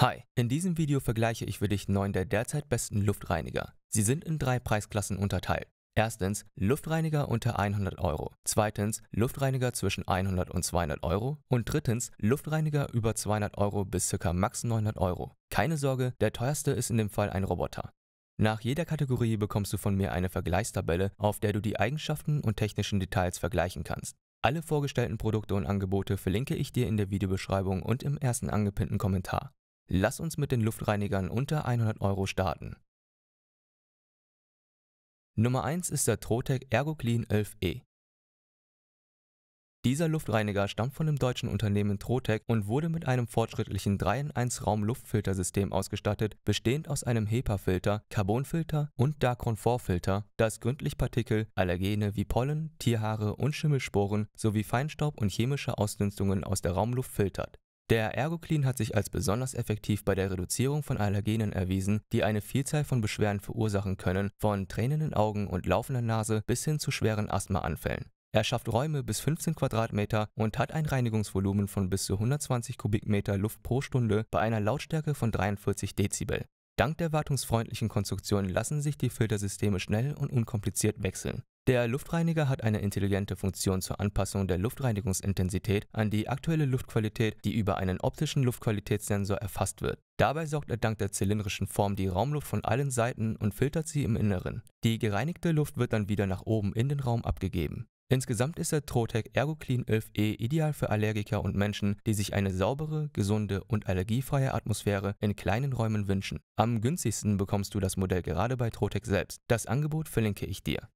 Hi, in diesem Video vergleiche ich für dich neun der derzeit besten Luftreiniger. Sie sind in drei Preisklassen unterteilt. Erstens Luftreiniger unter 100 Euro. Zweitens Luftreiniger zwischen 100 und 200 Euro. Und drittens Luftreiniger über 200 Euro bis ca. max 900 Euro. Keine Sorge, der teuerste ist in dem Fall ein Roboter. Nach jeder Kategorie bekommst du von mir eine Vergleichstabelle, auf der du die Eigenschaften und technischen Details vergleichen kannst. Alle vorgestellten Produkte und Angebote verlinke ich dir in der Videobeschreibung und im ersten angepinnten Kommentar. Lass uns mit den Luftreinigern unter 100 Euro starten. Nummer 1 ist der Trotec ErgoClean 11e. Dieser Luftreiniger stammt von dem deutschen Unternehmen Trotec und wurde mit einem fortschrittlichen 3-in-1 Raumluftfiltersystem ausgestattet, bestehend aus einem HEPA-Filter, Carbonfilter und Dark-Comfort-Filter, das gründlich Partikel, Allergene wie Pollen, Tierhaare und Schimmelsporen sowie Feinstaub und chemische Ausdünstungen aus der Raumluft filtert. Der ErgoClean hat sich als besonders effektiv bei der Reduzierung von Allergenen erwiesen, die eine Vielzahl von Beschwerden verursachen können, von tränenden Augen und laufender Nase bis hin zu schweren Asthmaanfällen. Er schafft Räume bis 15 Quadratmeter und hat ein Reinigungsvolumen von bis zu 120 Kubikmeter Luft pro Stunde bei einer Lautstärke von 43 Dezibel. Dank der wartungsfreundlichen Konstruktion lassen sich die Filtersysteme schnell und unkompliziert wechseln. Der Luftreiniger hat eine intelligente Funktion zur Anpassung der Luftreinigungsintensität an die aktuelle Luftqualität, die über einen optischen Luftqualitätssensor erfasst wird. Dabei saugt er dank der zylindrischen Form die Raumluft von allen Seiten und filtert sie im Inneren. Die gereinigte Luft wird dann wieder nach oben in den Raum abgegeben. Insgesamt ist der Trotec ErgoClean 11e ideal für Allergiker und Menschen, die sich eine saubere, gesunde und allergiefreie Atmosphäre in kleinen Räumen wünschen. Am günstigsten bekommst du das Modell gerade bei Trotec selbst. Das Angebot verlinke ich dir.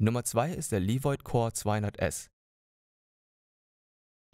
Nummer 2 ist der Levoit Core 200S.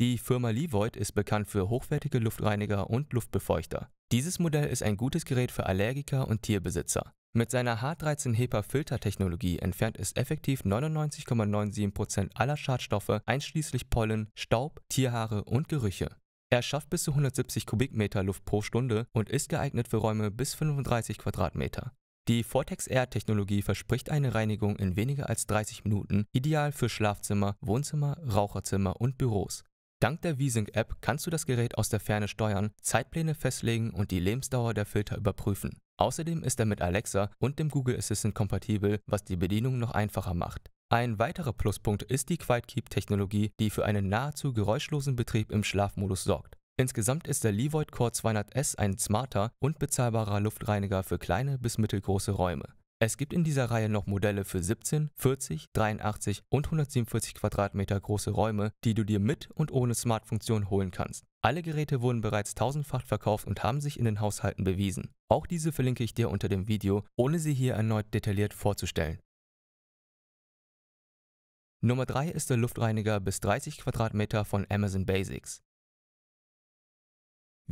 Die Firma Levoit ist bekannt für hochwertige Luftreiniger und Luftbefeuchter. Dieses Modell ist ein gutes Gerät für Allergiker und Tierbesitzer. Mit seiner H13 HEPA Filtertechnologie entfernt es effektiv 99,97% aller Schadstoffe einschließlich Pollen, Staub, Tierhaare und Gerüche. Er schafft bis zu 170 Kubikmeter Luft pro Stunde und ist geeignet für Räume bis 35 Quadratmeter. Die Vortex Air-Technologie verspricht eine Reinigung in weniger als 30 Minuten, ideal für Schlafzimmer, Wohnzimmer, Raucherzimmer und Büros. Dank der VSync-App kannst du das Gerät aus der Ferne steuern, Zeitpläne festlegen und die Lebensdauer der Filter überprüfen. Außerdem ist er mit Alexa und dem Google Assistant kompatibel, was die Bedienung noch einfacher macht. Ein weiterer Pluspunkt ist die QuietKeep-Technologie, die für einen nahezu geräuschlosen Betrieb im Schlafmodus sorgt. Insgesamt ist der Levoit Core 200S ein smarter und bezahlbarer Luftreiniger für kleine bis mittelgroße Räume. Es gibt in dieser Reihe noch Modelle für 17, 40, 83 und 147 Quadratmeter große Räume, die du dir mit und ohne Smart-Funktion holen kannst. Alle Geräte wurden bereits tausendfach verkauft und haben sich in den Haushalten bewiesen. Auch diese verlinke ich dir unter dem Video, ohne sie hier erneut detailliert vorzustellen. Nummer 3 ist der Luftreiniger bis 30 Quadratmeter von Amazon Basics.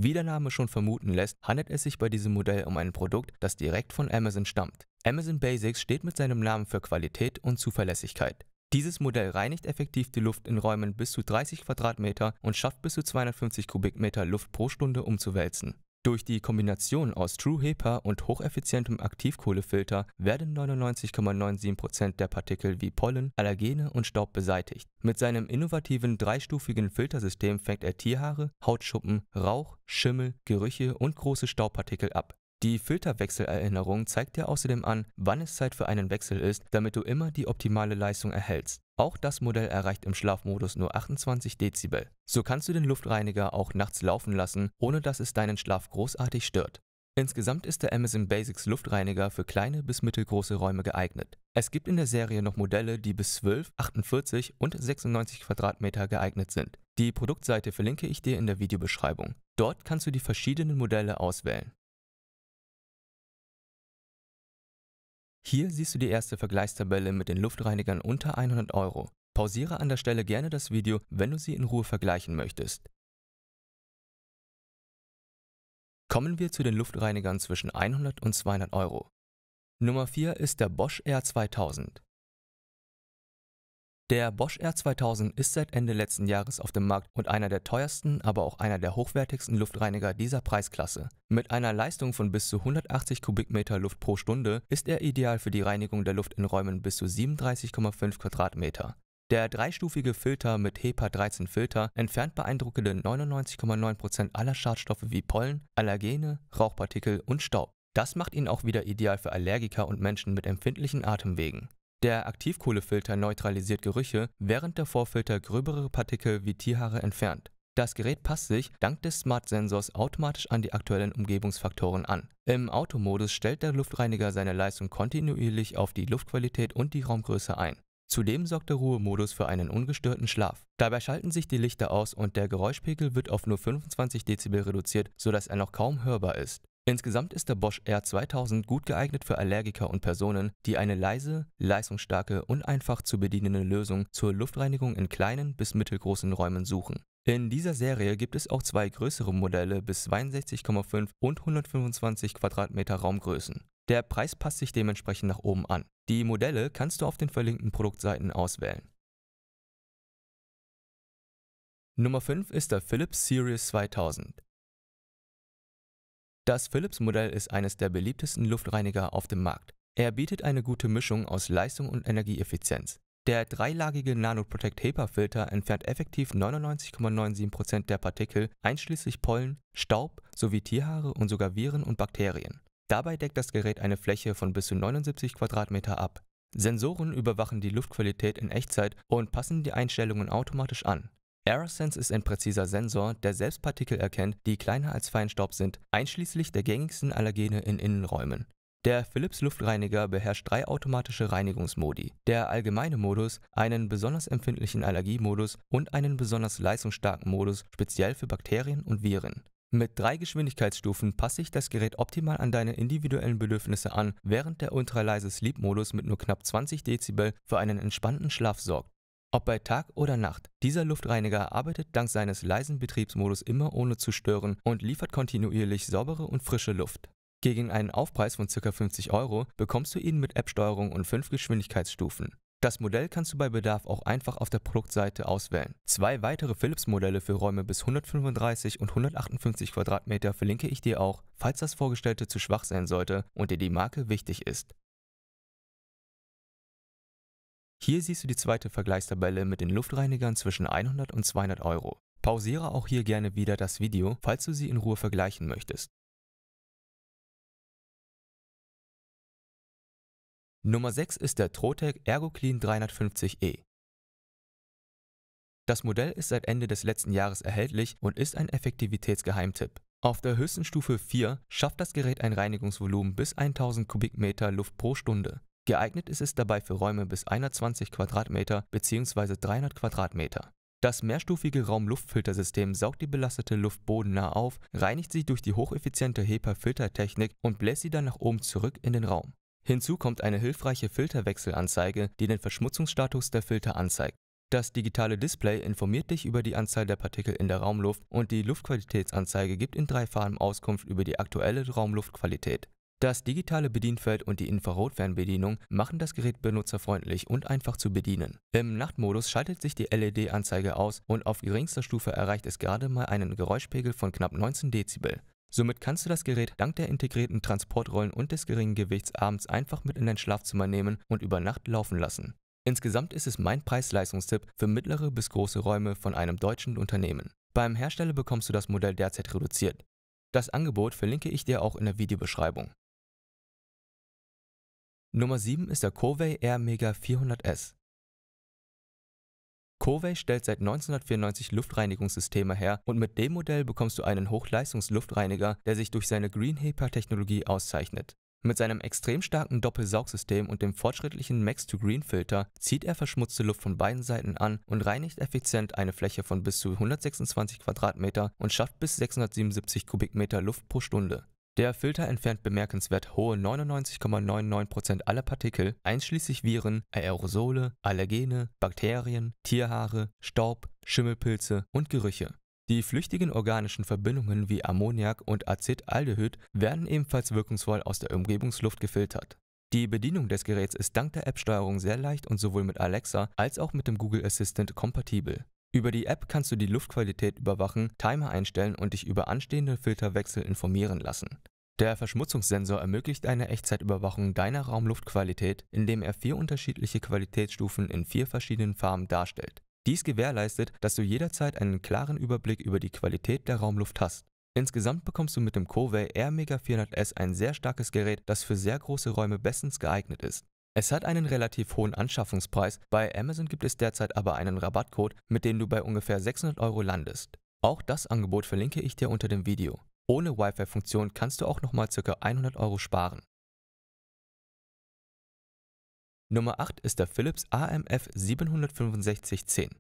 Wie der Name schon vermuten lässt, handelt es sich bei diesem Modell um ein Produkt, das direkt von Amazon stammt. Amazon Basics steht mit seinem Namen für Qualität und Zuverlässigkeit. Dieses Modell reinigt effektiv die Luft in Räumen bis zu 30 Quadratmeter und schafft bis zu 250 Kubikmeter Luft pro Stunde umzuwälzen. Durch die Kombination aus True HEPA und hocheffizientem Aktivkohlefilter werden 99,97% der Partikel wie Pollen, Allergene und Staub beseitigt. Mit seinem innovativen dreistufigen Filtersystem fängt er Tierhaare, Hautschuppen, Rauch, Schimmel, Gerüche und große Staubpartikel ab. Die Filterwechselerinnerung zeigt dir außerdem an, wann es Zeit für einen Wechsel ist, damit du immer die optimale Leistung erhältst. Auch das Modell erreicht im Schlafmodus nur 28 Dezibel. So kannst du den Luftreiniger auch nachts laufen lassen, ohne dass es deinen Schlaf großartig stört. Insgesamt ist der Amazon Basics Luftreiniger für kleine bis mittelgroße Räume geeignet. Es gibt in der Serie noch Modelle, die bis 12, 48 und 96 Quadratmeter geeignet sind. Die Produktseite verlinke ich dir in der Videobeschreibung. Dort kannst du die verschiedenen Modelle auswählen. Hier siehst du die erste Vergleichstabelle mit den Luftreinigern unter 100 Euro. Pausiere an der Stelle gerne das Video, wenn du sie in Ruhe vergleichen möchtest. Kommen wir zu den Luftreinigern zwischen 100 und 200 Euro. Nummer 4 ist der Bosch R2000. Der Bosch R2000 ist seit Ende letzten Jahres auf dem Markt und einer der teuersten, aber auch einer der hochwertigsten Luftreiniger dieser Preisklasse. Mit einer Leistung von bis zu 180 Kubikmeter Luft pro Stunde ist er ideal für die Reinigung der Luft in Räumen bis zu 37,5 Quadratmeter. Der dreistufige Filter mit HEPA 13 Filter entfernt beeindruckende 99,9% aller Schadstoffe wie Pollen, Allergene, Rauchpartikel und Staub. Das macht ihn auch wieder ideal für Allergiker und Menschen mit empfindlichen Atemwegen. Der Aktivkohlefilter neutralisiert Gerüche, während der Vorfilter gröbere Partikel wie Tierhaare entfernt. Das Gerät passt sich dank des Smart-Sensors automatisch an die aktuellen Umgebungsfaktoren an. Im Automodus stellt der Luftreiniger seine Leistung kontinuierlich auf die Luftqualität und die Raumgröße ein. Zudem sorgt der Ruhemodus für einen ungestörten Schlaf. Dabei schalten sich die Lichter aus und der Geräuschpegel wird auf nur 25 Dezibel reduziert, sodass er noch kaum hörbar ist. Insgesamt ist der Bosch R2000 gut geeignet für Allergiker und Personen, die eine leise, leistungsstarke und einfach zu bedienende Lösung zur Luftreinigung in kleinen bis mittelgroßen Räumen suchen. In dieser Serie gibt es auch zwei größere Modelle bis 62,5 und 125 Quadratmeter Raumgrößen. Der Preis passt sich dementsprechend nach oben an. Die Modelle kannst du auf den verlinkten Produktseiten auswählen. Nummer 5 ist der Philips Series 2000. Das Philips-Modell ist eines der beliebtesten Luftreiniger auf dem Markt. Er bietet eine gute Mischung aus Leistung und Energieeffizienz. Der dreilagige NanoProtect HEPA-Filter entfernt effektiv 99,97% der Partikel einschließlich Pollen, Staub sowie Tierhaare und sogar Viren und Bakterien. Dabei deckt das Gerät eine Fläche von bis zu 79 Quadratmeter ab. Sensoren überwachen die Luftqualität in Echtzeit und passen die Einstellungen automatisch an. AeroSense ist ein präziser Sensor, der selbst Partikel erkennt, die kleiner als Feinstaub sind, einschließlich der gängigsten Allergene in Innenräumen. Der Philips Luftreiniger beherrscht drei automatische Reinigungsmodi. Der allgemeine Modus, einen besonders empfindlichen Allergiemodus und einen besonders leistungsstarken Modus speziell für Bakterien und Viren. Mit drei Geschwindigkeitsstufen passt sich das Gerät optimal an deine individuellen Bedürfnisse an, während der ultraleise Sleep-Modus mit nur knapp 20 Dezibel für einen entspannten Schlaf sorgt. Ob bei Tag oder Nacht, dieser Luftreiniger arbeitet dank seines leisen Betriebsmodus immer ohne zu stören und liefert kontinuierlich saubere und frische Luft. Gegen einen Aufpreis von ca. 50 Euro bekommst du ihn mit App-Steuerung und 5 Geschwindigkeitsstufen. Das Modell kannst du bei Bedarf auch einfach auf der Produktseite auswählen. Zwei weitere Philips-Modelle für Räume bis 135 und 158 Quadratmeter verlinke ich dir auch, falls das Vorgestellte zu schwach sein sollte und dir die Marke wichtig ist. Hier siehst du die zweite Vergleichstabelle mit den Luftreinigern zwischen 100 und 200 Euro. Pausiere auch hier gerne wieder das Video, falls du sie in Ruhe vergleichen möchtest. Nummer 6 ist der Trotec ErgoClean 350e. Das Modell ist seit Ende des letzten Jahres erhältlich und ist ein Effektivitätsgeheimtipp. Auf der höchsten Stufe 4 schafft das Gerät ein Reinigungsvolumen bis 1000 Kubikmeter Luft pro Stunde. Geeignet ist es dabei für Räume bis 120 Quadratmeter bzw. 300 Quadratmeter. Das mehrstufige Raumluftfiltersystem saugt die belastete Luft bodennah auf, reinigt sie durch die hocheffiziente HEPA-Filtertechnik und bläst sie dann nach oben zurück in den Raum. Hinzu kommt eine hilfreiche Filterwechselanzeige, die den Verschmutzungsstatus der Filter anzeigt. Das digitale Display informiert dich über die Anzahl der Partikel in der Raumluft und die Luftqualitätsanzeige gibt in drei Farben Auskunft über die aktuelle Raumluftqualität. Das digitale Bedienfeld und die Infrarotfernbedienung machen das Gerät benutzerfreundlich und einfach zu bedienen. Im Nachtmodus schaltet sich die LED-Anzeige aus und auf geringster Stufe erreicht es gerade mal einen Geräuschpegel von knapp 19 Dezibel. Somit kannst du das Gerät dank der integrierten Transportrollen und des geringen Gewichts abends einfach mit in dein Schlafzimmer nehmen und über Nacht laufen lassen. Insgesamt ist es mein Preis-Leistungstipp für mittlere bis große Räume von einem deutschen Unternehmen. Beim Hersteller bekommst du das Modell derzeit reduziert. Das Angebot verlinke ich dir auch in der Videobeschreibung. Nummer 7 ist der Covey Air Mega 400S. Covey stellt seit 1994 Luftreinigungssysteme her und mit dem Modell bekommst du einen Hochleistungsluftreiniger, der sich durch seine Green HEPA-Technologie auszeichnet. Mit seinem extrem starken Doppelsaugsystem und dem fortschrittlichen Max-to-Green-Filter zieht er verschmutzte Luft von beiden Seiten an und reinigt effizient eine Fläche von bis zu 126 Quadratmeter und schafft bis 677 Kubikmeter Luft pro Stunde. Der Filter entfernt bemerkenswert hohe 99,99% aller Partikel, einschließlich Viren, Aerosole, Allergene, Bakterien, Tierhaare, Staub, Schimmelpilze und Gerüche. Die flüchtigen organischen Verbindungen wie Ammoniak und Acetaldehyd werden ebenfalls wirkungsvoll aus der Umgebungsluft gefiltert. Die Bedienung des Geräts ist dank der App-Steuerung sehr leicht und sowohl mit Alexa als auch mit dem Google Assistant kompatibel. Über die App kannst du die Luftqualität überwachen, Timer einstellen und dich über anstehende Filterwechsel informieren lassen. Der Verschmutzungssensor ermöglicht eine Echtzeitüberwachung deiner Raumluftqualität, indem er vier unterschiedliche Qualitätsstufen in vier verschiedenen Farben darstellt. Dies gewährleistet, dass du jederzeit einen klaren Überblick über die Qualität der Raumluft hast. Insgesamt bekommst du mit dem Covey Air Mega 400S ein sehr starkes Gerät, das für sehr große Räume bestens geeignet ist. Es hat einen relativ hohen Anschaffungspreis, bei Amazon gibt es derzeit aber einen Rabattcode, mit dem du bei ungefähr 600 Euro landest. Auch das Angebot verlinke ich dir unter dem Video. Ohne Wi-Fi-Funktion kannst du auch nochmal ca. 100 Euro sparen. Nummer 8 ist der Philips AMF 76510.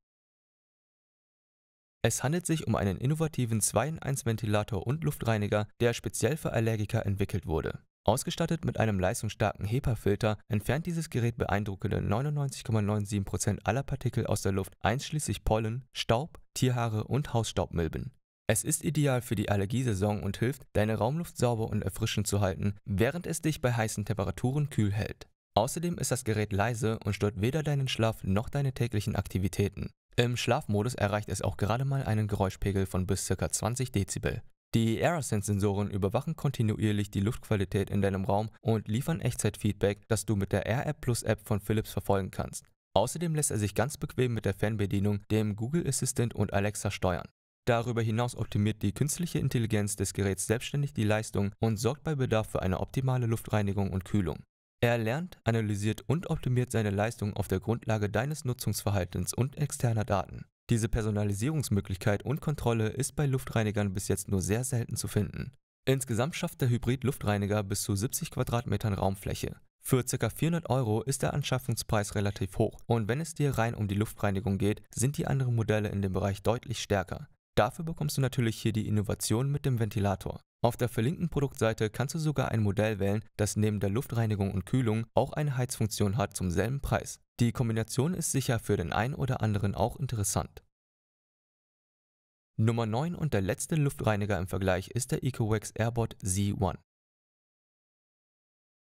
Es handelt sich um einen innovativen 2-in-1-Ventilator und Luftreiniger, der speziell für Allergiker entwickelt wurde. Ausgestattet mit einem leistungsstarken HEPA-Filter entfernt dieses Gerät beeindruckende 99,97% aller Partikel aus der Luft, einschließlich Pollen, Staub, Tierhaare und Hausstaubmilben. Es ist ideal für die Allergiesaison und hilft, deine Raumluft sauber und erfrischend zu halten, während es dich bei heißen Temperaturen kühl hält. Außerdem ist das Gerät leise und stört weder deinen Schlaf noch deine täglichen Aktivitäten. Im Schlafmodus erreicht es auch gerade mal einen Geräuschpegel von bis ca. 20 Dezibel. Die AirSense-Sensoren überwachen kontinuierlich die Luftqualität in deinem Raum und liefern Echtzeitfeedback, das du mit der AirApp Plus App von Philips verfolgen kannst. Außerdem lässt er sich ganz bequem mit der Fernbedienung, dem Google Assistant und Alexa steuern. Darüber hinaus optimiert die künstliche Intelligenz des Geräts selbstständig die Leistung und sorgt bei Bedarf für eine optimale Luftreinigung und Kühlung. Er lernt, analysiert und optimiert seine Leistung auf der Grundlage deines Nutzungsverhaltens und externer Daten. Diese Personalisierungsmöglichkeit und Kontrolle ist bei Luftreinigern bis jetzt nur sehr selten zu finden. Insgesamt schafft der Hybrid-Luftreiniger bis zu 70 Quadratmetern Raumfläche. Für ca. 400 Euro ist der Anschaffungspreis relativ hoch und wenn es dir rein um die Luftreinigung geht, sind die anderen Modelle in dem Bereich deutlich stärker. Dafür bekommst du natürlich hier die Innovation mit dem Ventilator. Auf der verlinkten Produktseite kannst du sogar ein Modell wählen, das neben der Luftreinigung und Kühlung auch eine Heizfunktion hat zum selben Preis. Die Kombination ist sicher für den einen oder anderen auch interessant. Nummer 9 und der letzte Luftreiniger im Vergleich ist der EcoWax Airbot Z1.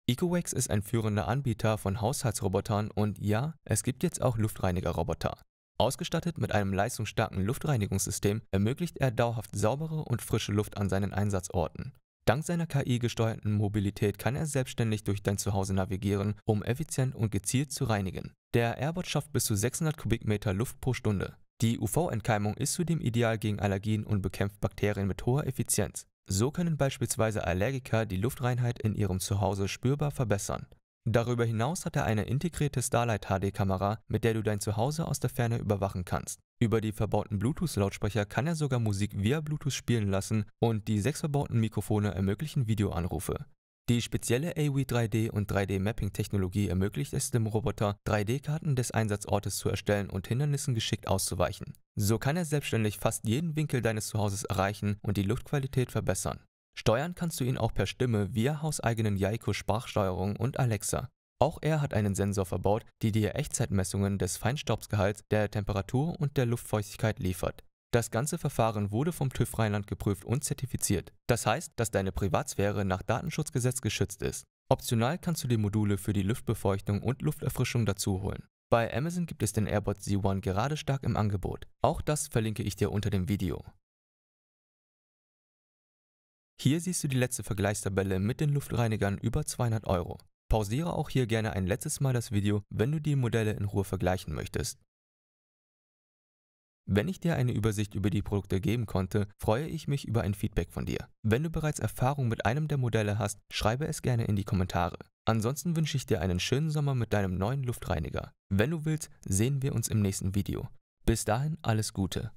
EcoWax ist ein führender Anbieter von Haushaltsrobotern und ja, es gibt jetzt auch Luftreinigerroboter. Ausgestattet mit einem leistungsstarken Luftreinigungssystem ermöglicht er dauerhaft saubere und frische Luft an seinen Einsatzorten. Dank seiner KI-gesteuerten Mobilität kann er selbstständig durch dein Zuhause navigieren, um effizient und gezielt zu reinigen. Der Airbot schafft bis zu 600 Kubikmeter Luft pro Stunde. Die UV-Entkeimung ist zudem ideal gegen Allergien und bekämpft Bakterien mit hoher Effizienz. So können beispielsweise Allergiker die Luftreinheit in ihrem Zuhause spürbar verbessern. Darüber hinaus hat er eine integrierte Starlight HD-Kamera, mit der du dein Zuhause aus der Ferne überwachen kannst. Über die verbauten Bluetooth-Lautsprecher kann er sogar Musik via Bluetooth spielen lassen und die sechs verbauten Mikrofone ermöglichen Videoanrufe. Die spezielle AWI 3D und 3D-Mapping-Technologie ermöglicht es dem Roboter, 3D-Karten des Einsatzortes zu erstellen und Hindernissen geschickt auszuweichen. So kann er selbstständig fast jeden Winkel deines Zuhauses erreichen und die Luftqualität verbessern. Steuern kannst du ihn auch per Stimme via hauseigenen Yaiko Sprachsteuerung und Alexa. Auch er hat einen Sensor verbaut, die dir Echtzeitmessungen des Feinstaubsgehalts, der Temperatur und der Luftfeuchtigkeit liefert. Das ganze Verfahren wurde vom TÜV Rheinland geprüft und zertifiziert. Das heißt, dass deine Privatsphäre nach Datenschutzgesetz geschützt ist. Optional kannst du die Module für die Luftbefeuchtung und Lufterfrischung dazu holen. Bei Amazon gibt es den AirBot Z1 gerade stark im Angebot. Auch das verlinke ich dir unter dem Video. Hier siehst du die letzte Vergleichstabelle mit den Luftreinigern über 200 Euro. Pausiere auch hier gerne ein letztes Mal das Video, wenn du die Modelle in Ruhe vergleichen möchtest. Wenn ich dir eine Übersicht über die Produkte geben konnte, freue ich mich über ein Feedback von dir. Wenn du bereits Erfahrung mit einem der Modelle hast, schreibe es gerne in die Kommentare. Ansonsten wünsche ich dir einen schönen Sommer mit deinem neuen Luftreiniger. Wenn du willst, sehen wir uns im nächsten Video. Bis dahin alles Gute.